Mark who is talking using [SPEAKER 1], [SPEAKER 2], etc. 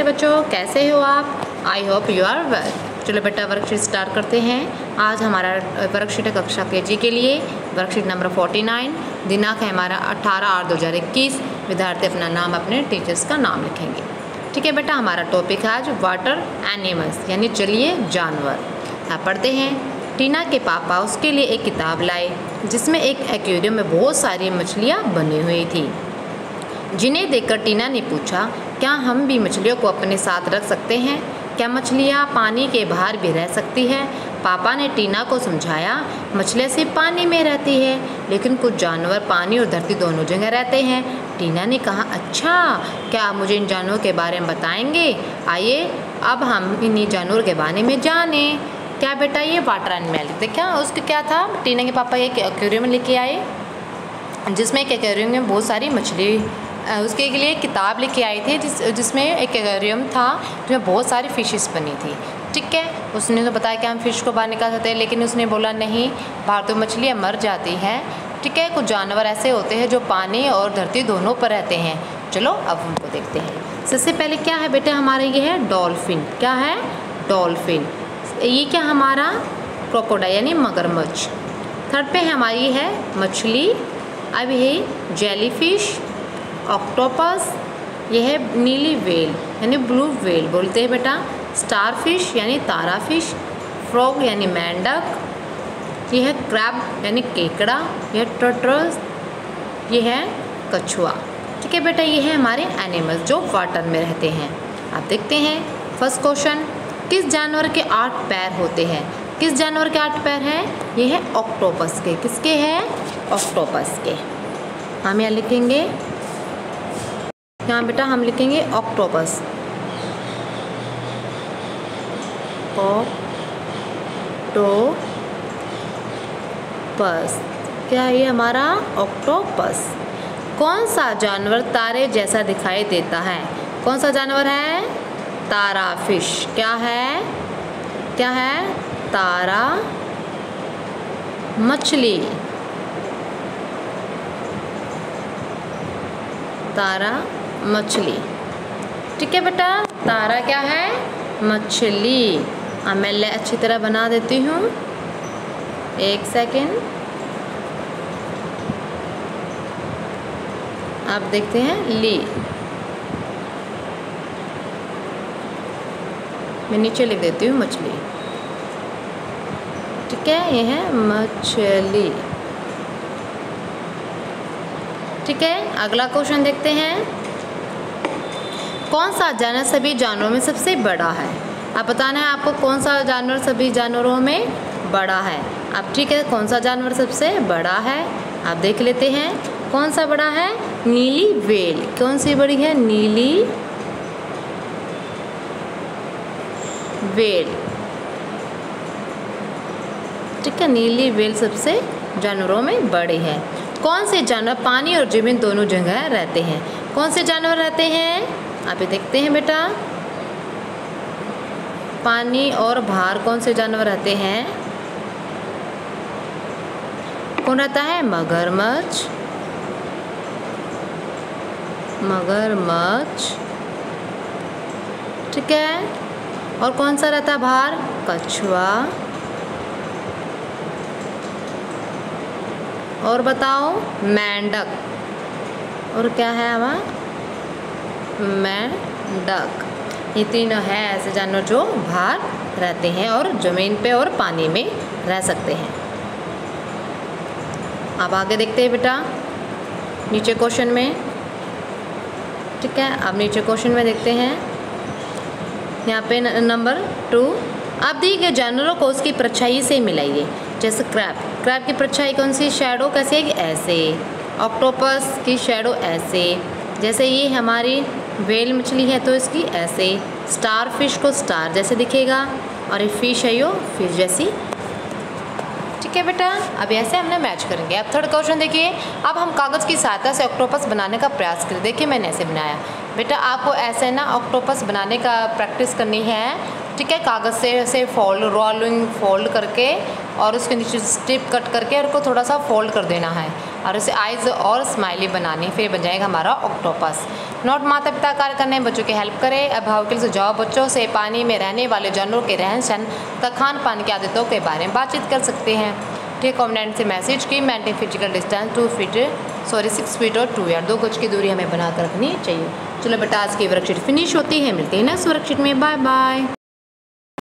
[SPEAKER 1] प्यारे बच्चों, कैसे हो आप? I hope you are well चलो बेटा वर्कशीट स्टार्ट करते हैं। आज हमारा वर्कशीट कक्षा के जी के लिए। वर्कशीट नंबर 49 दिनांक है हमारा 18 आठ दो हज़ार इक्कीस। विद्यार्थी अपना नाम अपने टीचर्स का नाम लिखेंगे। ठीक है बेटा, हमारा टॉपिक है आज वाटर एनिमल्स यानी जलीय जानवर। आप पढ़ते हैं। टीना के पापा उसके लिए एक किताब लाए, जिसमें एक एक्वेरियम में बहुत सारी मछलियाँ बनी हुई थी। जिन्हें देखकर टीना ने पूछा क्या हम भी मछलियों को अपने साथ रख सकते हैं? क्या मछलियाँ पानी के बाहर भी रह सकती है? पापा ने टीना को समझाया, मछलियाँ सिर्फ़ पानी में रहती है, लेकिन कुछ जानवर पानी और धरती दोनों जगह रहते हैं। टीना ने कहा अच्छा क्या आप मुझे इन जानवरों के बारे में बताएँगे? आइए, अब हम इन्हीं जानवरों के बारे में जानें। क्या बेटा, ये वाटर एनिमल देखा उसके क्या था? टीना के पापा एक एक्वेरियम लेके आए, जिसमें एक एक्वेरियम में बहुत सारी मछली उसके लिए किताब लेके आई थी जिस, जिसमें एक एक्वेरियम था, जिसमें बहुत सारी फ़िशेस बनी थी। ठीक है? उसने तो बताया कि हम फ़िश को बाहर निकाल सकते हैं, लेकिन उसने बोला, नहीं, बाहर तो मछलियाँ मर जाती हैं। ठीक है? कुछ जानवर ऐसे होते हैं जो पानी और धरती दोनों पर रहते हैं। चलो, अब उनको देखते हैं। सबसे पहले क्या है बेटे हमारे? ये है डॉल्फिन क्या है? डॉल्फिन ये क्या हमारा? क्रोकोडाइल यानी मगरमच्छ। थर्ड पे हमारी है मछली। अब है जेलीफिश ऑक्टोपस यह है नीली वेल यानी ब्लू वेल बोलते हैं बेटा। स्टार फ़िश यानी तारा फ़िश फ्रॉग यानी मेंढक। यह है क्रैब यानी केकड़ा। यह टर्टल्स यह है कछुआ। ठीक है बेटा ये है हमारे एनिमल्स जो वाटर में रहते हैं। आप देखते हैं फ़र्स्ट क्वेश्चन किस जानवर के आठ पैर होते हैं? किस जानवर के आठ पैर हैं? ये है ऑक्टोपस के। किसके हैं? ऑक्टोपस के। हम यहाँ लिखेंगे यहाँ बेटा हम लिखेंगे ऑक्टोपस ऑक्टोपस क्या है ये हमारा? ऑक्टोपस कौन सा जानवर तारे जैसा दिखाई देता है? कौन सा जानवर है? तारा फ़िश क्या है? क्या है? तारा। मछली। तारा। मछली। ठीक है बेटा, तारा क्या है? मछली। अब मैं ले अच्छी तरह बना देती हूँ। एक सेकेंड। आप देखते हैं, ली। मैं नीचे लिख देती हूँ, मछली। ठीक है, ये है मछली। ठीक है, अगला क्वेश्चन देखते हैं। कौन सा जानवर सभी जानवरों में सबसे बड़ा है? अब बताना है आपको कौन सा जानवर सभी जानवरों में बड़ा है। अब ठीक है, कौन सा जानवर सबसे बड़ा है? आप देख लेते हैं, कौन सा बड़ा है? नीली वेल। कौन सी बड़ी है? नीली वेल। ठीक है, नीली वेल सबसे जानवरों में बड़ी है। कौन से जानवर पानी और ज़मीन दोनों जगह रहते हैं? कौन से जानवर रहते हैं? आप देखते हैं बेटा। पानी और भार कौन से जानवर रहते हैं? कौन रहता है? मगरमच्छ। मगरमच्छ। ठीक है। और कौन सा रहता है भार? कछुआ। और बताओ, मेंढक। और क्या है हमारा मेंढक ये तीनों है ऐसे जानवर जो बाहर रहते हैं और ज़मीन पे और पानी में रह सकते हैं। अब आगे देखते हैं बेटा, नीचे क्वेश्चन में। ठीक है अब नीचे क्वेश्चन में देखते हैं। यहाँ पे नंबर टू। अब दिए गए जानवरों को उसकी परछाई से मिलाइए, जैसे क्रैप। क्रैप की परछाई कौन सी? शेडो कैसे ऐसे। ऑक्टोपस की शेडो ऐसे। जैसे ये हमारी वेल मछली है तो इसकी ऐसे स्टार फ़िश को स्टार जैसे दिखेगा और ये फ़िश है यो फ़िश जैसी। ठीक है बेटा, अब ऐसे हमने मैच करेंगे। अब थर्ड क्वेश्चन देखिए, अब हम कागज़ की सहायता से ऑक्टोपस बनाने का प्रयास करें। देखिए मैंने ऐसे बनाया। बेटा, आपको ऐसे ना ऑक्टोपस बनाने का प्रैक्टिस करनी है। ठीक है, कागज़ से ऐसे फोल्ड रोलिंग फोल्ड करके और उसके नीचे स्ट्रिप कट करके और को थोड़ा सा फोल्ड कर देना है। और उसे आइज़ और स्माइली बनानी फिर बन जाएगा हमारा ऑक्टोपस नोट माता पिता कार्य करने बच्चों की हेल्प करें। अभिभावक लिए सुझाव, बच्चों से पानी में रहने वाले जानवरों के रहन सहन तथा खान पान की आदतों के बारे में बातचीत कर सकते हैं। ठीक कॉमेंट से मैसेज की maintain physical distance two feet sorry six feet और टू यार दो गज की दूरी हमें बनाकर रखनी चाहिए। चलो बेटा, आज की वर्कशीट फिनिश होती है। मिलते हैं नेक्स्ट वर्कशीट में। Bye bye